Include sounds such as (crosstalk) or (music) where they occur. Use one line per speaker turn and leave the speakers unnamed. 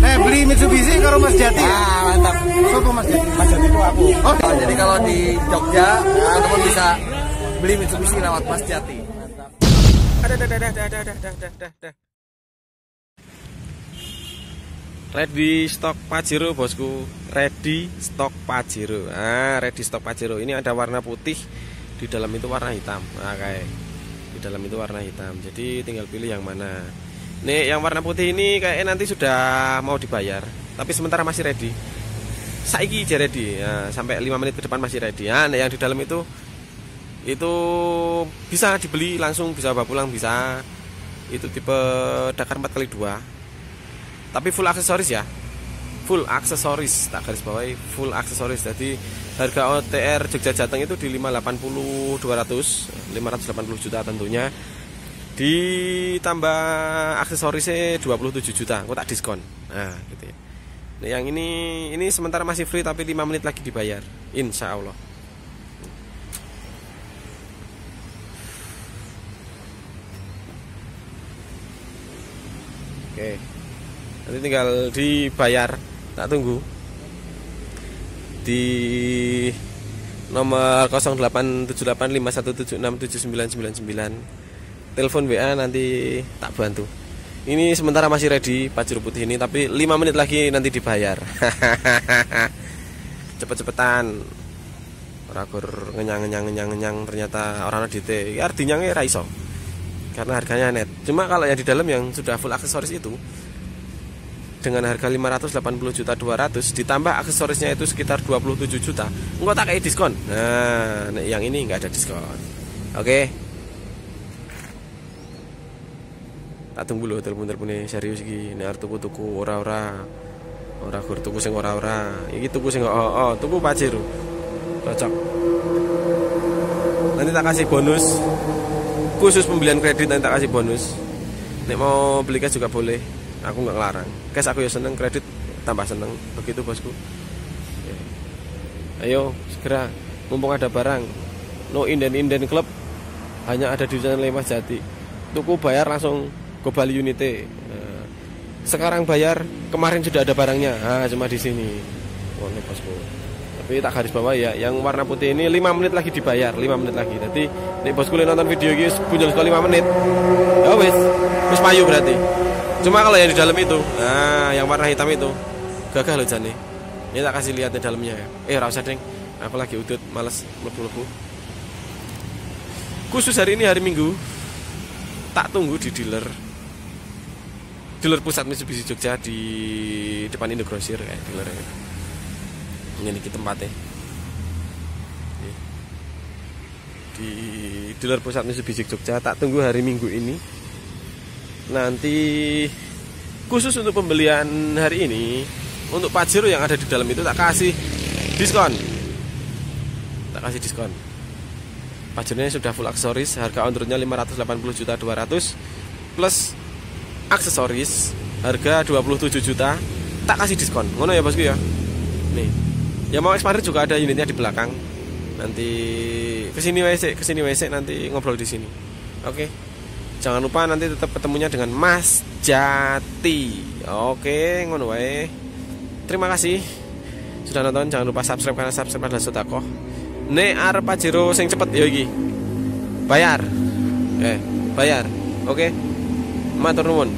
Nah, beli Mitsubishi karo Mas Jati.
Ah, mantap.
Sopo Mas Jati?
Mas Jati itu aku.
Oh.
Oh, jadi kalau di Jogja, teman-teman bisa beli Mitsubishi lewat Mas Jati.
Ada, ada, ada, ada, ada, ada, ada, ada, ada. Ready stock Pajero bosku Ready stock Pajero Ah ready stock Pajero Ini ada warna putih Di dalam itu warna hitam Nah kayak Di dalam itu warna hitam Jadi tinggal pilih yang mana Nih yang warna putih ini kayaknya nanti sudah mau dibayar Tapi sementara masih ready. Saiki aja ready ya, Sampai 5 menit ke depan masih ready. Ya, nah, Yang di dalam itu Itu bisa dibeli langsung Bisa bawa pulang bisa. Itu tipe Dakar 4x2 tapi full aksesoris ya. Full aksesoris tak garis bawahi full aksesoris. Jadi harga OTR Jogja Jateng itu di 580 200 580 juta tentunya ditambah aksesorisnya 27 juta aku tak diskon nah gitu ya nah, yang ini ini sementara masih free tapi 5 menit lagi dibayar insya Allah Oke. Nanti tinggal dibayar. Tak tunggu. Di nomor 087851767999. Telepon WA nanti tak bantu. Ini sementara masih ready Pajero putih ini tapi 5 menit lagi nanti dibayar. (laughs) Cepet-cepetan. Ora gur ngenyang-ngenyang-ngenyang ternyata orang adite. Artinya nggak iso karena harganya net. Cuma kalau yang di dalam yang sudah full aksesoris itu dengan harga 580 juta 200 ditambah aksesorisnya itu sekitar 27 juta enggak tak kayak diskon nah yang ini nggak ada diskon oke tak tunggu loh telepon teleponnya serius gini ini tuku tuku ora ora gur tuku sing ora ora ini tuku sing oh oh tuku pajero cocok. Nanti tak kasih bonus. Khusus pembelian kredit nanti tak kasih bonus. Nek mau beli cash juga boleh. Aku nggak ngelarang. Cash aku ya seneng kredit tambah seneng. Begitu bosku. Ayo segera. Mumpung ada barang. No inden inden club hanya ada di jalan Lemas Jati. Tuku bayar langsung ke Bali Unite. Nah, sekarang bayar kemarin sudah ada barangnya. Ah cuma di sini. Oh, ini bosku tapi tak garis bawah ya yang warna putih ini 5 menit lagi dibayar 5 menit lagi. Jadi nih bosku nonton video ini punya sekali 5 menit. Ya wes wes payu berarti. Cuma kalau yang di dalam itu nah yang warna hitam itu gagah loh jane. Ini tak kasih lihat di dalamnya ya. Eh rasa deng. Aku lagi udut males lebu-lebu khusus hari ini hari minggu tak tunggu di dealer dealer pusat Mitsubishi Jogja di depan Indogrosir kayak dealer ini di tempatnya. Di dealer pusat Mitsubishi Jogja tak tunggu hari minggu ini. Nanti khusus untuk pembelian hari ini untuk Pajero yang ada di dalam itu tak kasih diskon. Tak kasih diskon. Pajeronya sudah full aksesoris harga on roadnya 580 juta 200 plus aksesoris harga 27 juta tak kasih diskon. Ngono ya bosku ya? Nih yang mau expired juga ada unitnya di belakang. Nanti ke sini WC ke sini WC nanti ngobrol di sini. Oke? Jangan lupa nanti tetap ketemunya dengan Mas Jati. Oke ngono wae. Terima kasih sudah nonton. Jangan lupa subscribe karena subscribe adalah sodakoh. Ne arep Pajero sing cepet ya iki. Bayar. Eh bayar. Oke matur nuwun